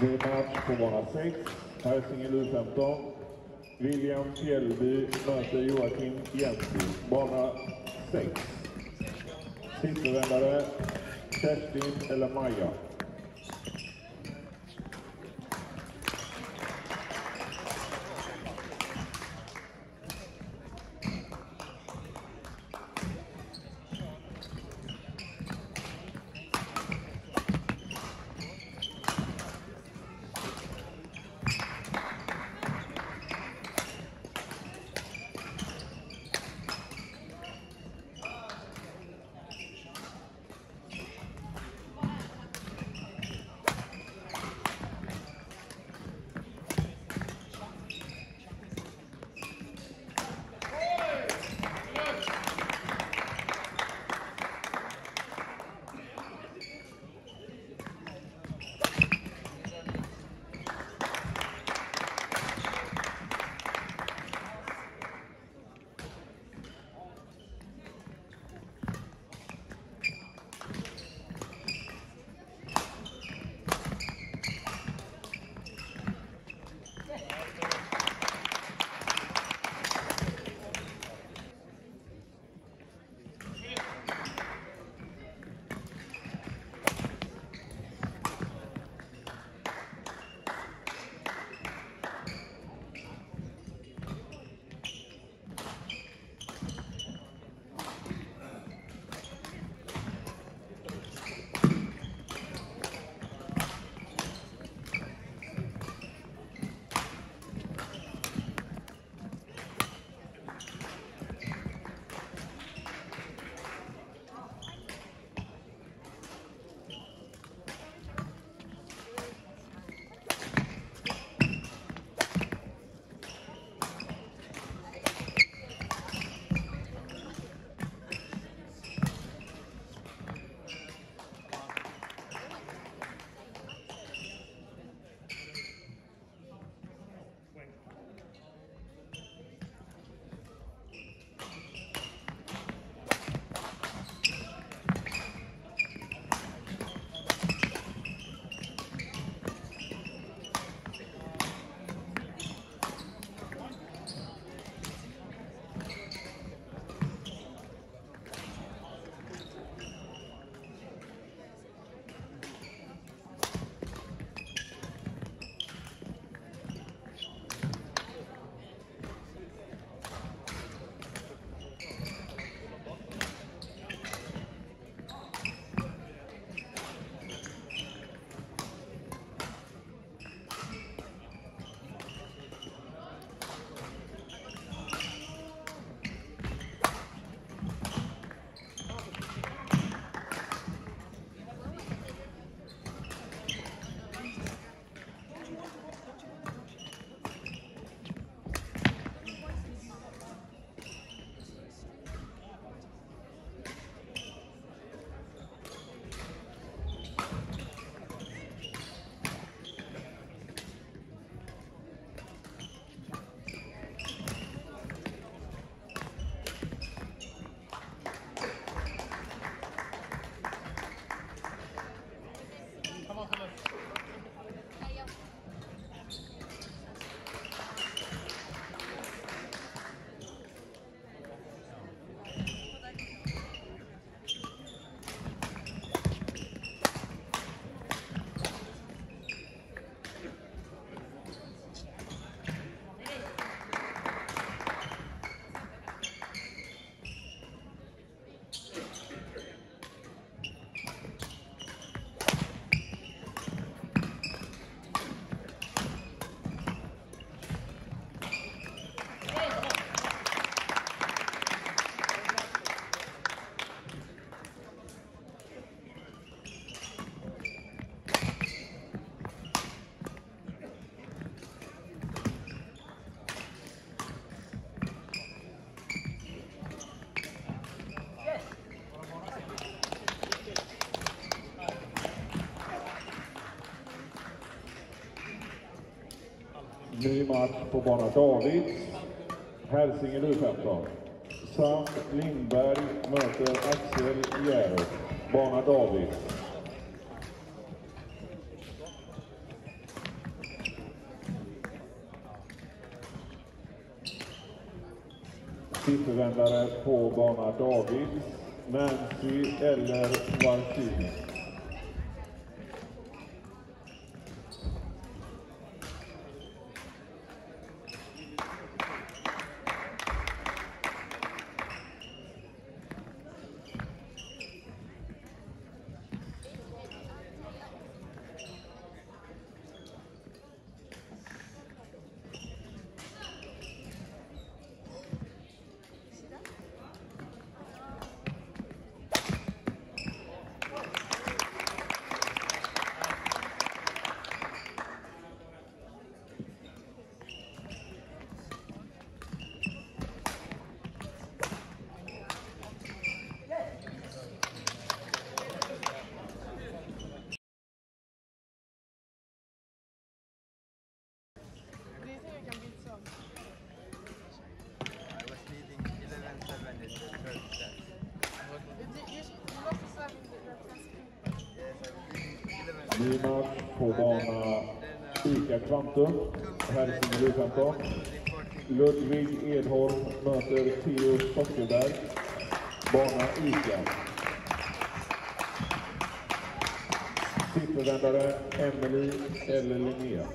Det är match på bana 6, Hälsingel U15. William Fjällby möter Joakim Jensi. Bana 6. Sittervändare, Kerstin eller Maja? Ny match på bana David. Hälsinge U15. Sam Lindberg möter Axel Hjärup. Bana David. Siffervändare på bana David. Nancy eller Valkyrie. Kvante, Hälsingeby U15. Ludvig Edholm möter Theo Sockerberg, bana ICA. Siffervändare Emelie eller Linnea.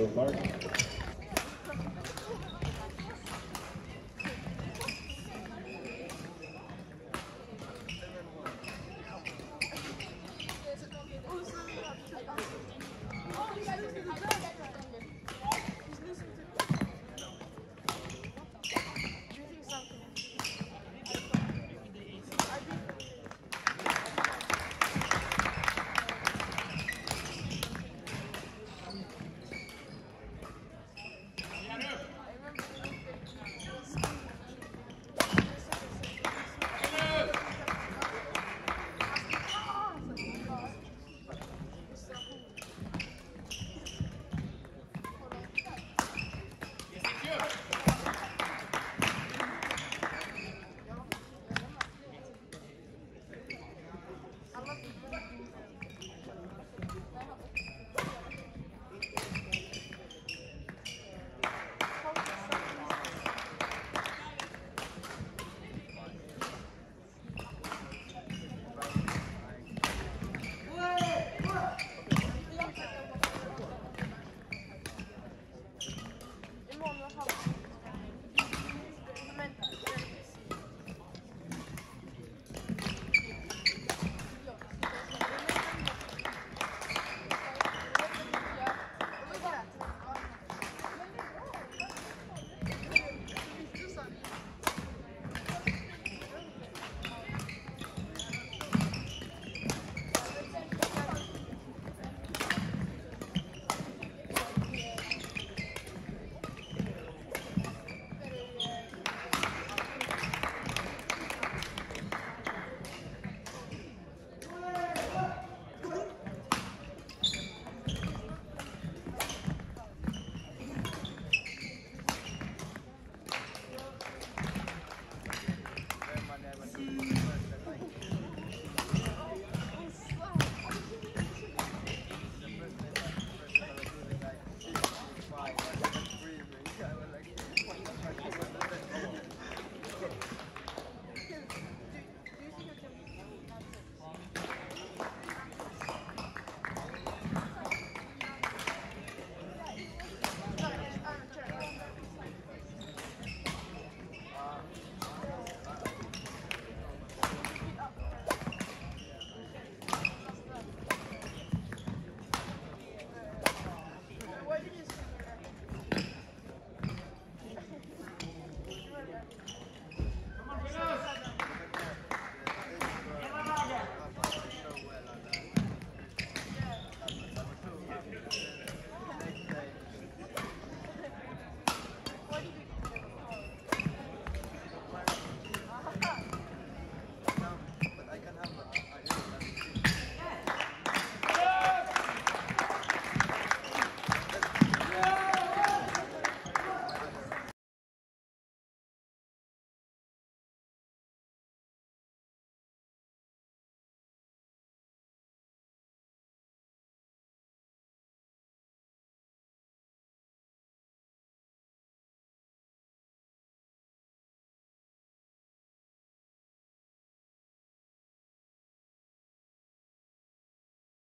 Bill Martin.